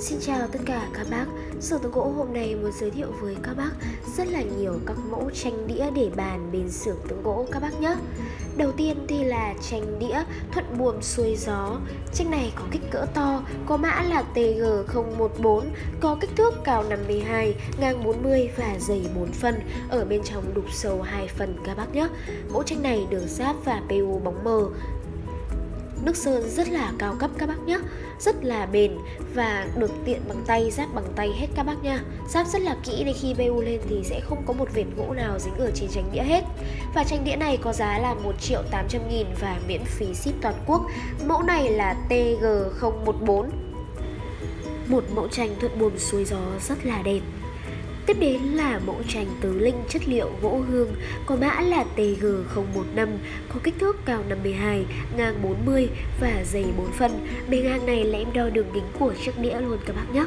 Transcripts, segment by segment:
Xin chào tất cả các bác. Sưởng tượng gỗ hôm nay muốn giới thiệu với các bác rất là nhiều các mẫu tranh đĩa để bàn bên xưởng tượng gỗ các bác nhé. Đầu tiên thì là tranh đĩa thuận buồm xuôi gió. Tranh này có kích cỡ to, có mã là TG014 Có kích thước cao 52, ngang 40 và dày 4 phân Ở bên trong đục sâu 2 phần các bác nhé. Mẫu tranh này được giáp và PU bóng mờ. Nước sơn rất là cao cấp các bác nhé Rất là bền và được tiện bằng tay, ráp bằng tay hết các bác nha. Ráp rất là kỹ để khi BU lên thì sẽ không có một vệt gỗ nào dính ở trên tranh đĩa hết. Và tranh đĩa này có giá là 1 triệu 800 nghìn và miễn phí ship toàn quốc. Mẫu này là TG014 Một mẫu tranh thuận buồm xuôi gió rất là đẹp. Tiếp đến là mẫu tranh tứ linh chất liệu gỗ hương có mã là TG015, có kích thước cao 52, ngang 40 và dày 4 phân. Bề ngang này là em đo đường kính của chiếc đĩa luôn các bác nhé.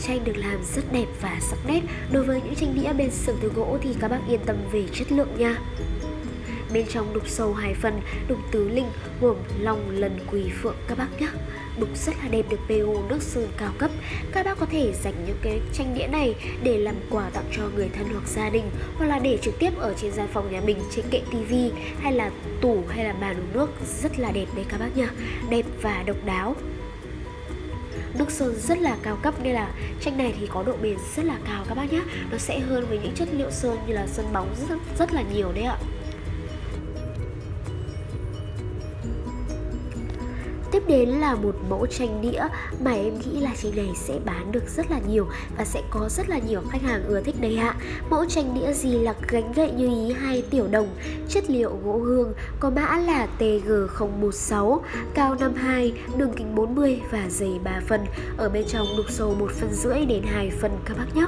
Tranh được làm rất đẹp và sắc nét. Đối với những tranh đĩa bên xưởng từ gỗ thì các bác yên tâm về chất lượng nha. Bên trong đục sâu hai phần, đục tứ linh gồm long, lần, quỳ, phượng các bác nhé đúng rất là đẹp được PU nước sơn cao cấp. Các bác có thể dành những cái tranh đĩa này để làm quà tặng cho người thân hoặc gia đình, hoặc là để trực tiếp ở trên gian phòng nhà mình trên kệ tivi hay là tủ, hay là bàn uống nước. Rất là đẹp đấy các bác nhá. Đẹp và độc đáo. Nước sơn rất là cao cấp, nên là tranh này thì có độ bền rất là cao các bác nhé nó sẽ hơn với những chất liệu sơn như là sơn bóng rất rất là nhiều đấy ạ. Tiếp đến là một mẫu tranh đĩa mà em nghĩ là tranh này sẽ bán được rất là nhiều và sẽ có rất là nhiều khách hàng ưa thích đây ạ. Mẫu tranh đĩa gì là gánh gậy như ý hai tiểu đồng, chất liệu gỗ hương, có mã là TG016, cao 52, đường kính 40 và dày 3 phân. Ở bên trong đục sâu 1 phân rưỡi đến 2 phân các bác nhé.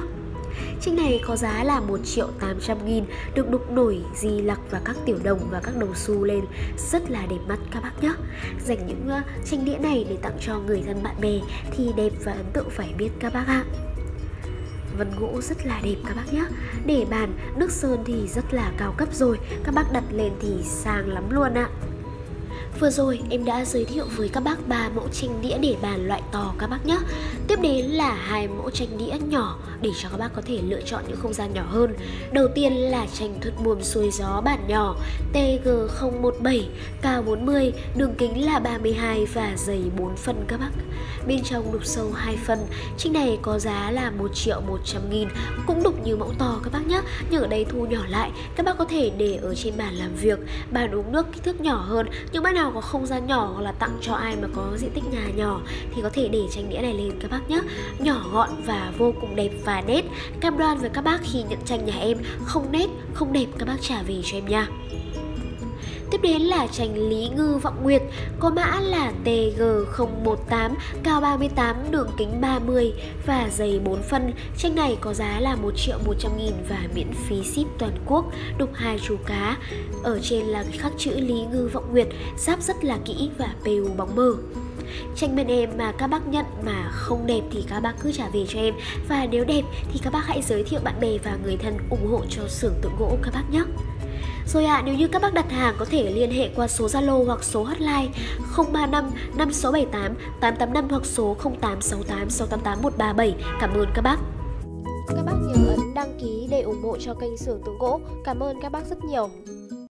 Chiếc này có giá là 1 triệu 800 nghìn, được đục nổi di lặc và các tiểu đồng và các đồng xu lên rất là đẹp mắt các bác nhé. Dành những ờ, uh, tranh đĩa này để tặng cho người thân bạn bè thì đẹp và ấn tượng phải biết các bác ạ. Vân gỗ rất là đẹp các bác nhé Để bàn nước sơn thì rất là cao cấp rồi Các bác đặt lên thì sang lắm luôn ạ Vừa rồi em đã giới thiệu với các bác ba mẫu tranh đĩa để bàn loại to các bác nhé. Tiếp đến là hai mẫu tranh đĩa nhỏ để cho các bác có thể lựa chọn những không gian nhỏ hơn. Đầu tiên là tranh thuật buồm xuôi gió bản nhỏ TG017, cao 40, đường kính là 32 và dày 4 phân các bác. Bên trong đục sâu 2 phân, tranh này có giá là 1 triệu 100 nghìn, cũng đục như mẫu to các bác nhé. Nhưng ở đây thu nhỏ lại, các bác có thể để ở trên bàn làm việc, bàn uống nước kích thước nhỏ hơn, Những bác nào có không gian nhỏ hoặc là tặng cho ai mà có diện tích nhà nhỏ thì có thể để tranh đĩa này lên các bác nhé nhỏ gọn và vô cùng đẹp và nét cam đoan với các bác khi nhận tranh nhà em không nét không đẹp các bác trả về cho em nha Tiếp đến là tranh Lý Ngư Vọng Nguyệt, có mã là TG018, cao 38, đường kính 30 và dày 4 phân. Tranh này có giá là 1 triệu 100 nghìn và miễn phí ship toàn quốc, đục hai chú cá. Ở trên là khắc chữ Lý Ngư Vọng Nguyệt, giáp rất là kỹ và PU bóng mờ tranh bên em mà các bác nhận mà không đẹp thì các bác cứ trả về cho em và nếu đẹp thì các bác hãy giới thiệu bạn bè và người thân ủng hộ cho xưởng tượng gỗ các bác nhé rồi ạ, à, nếu như các bác đặt hàng có thể liên hệ qua số Zalo hoặc số hotline 035 5678 885 hoặc số 0868 688 137. Cảm ơn các bác. Các bác nhớ ấn đăng ký để ủng hộ cho kênh Sưởng Tướng Gỗ. Cảm ơn các bác rất nhiều.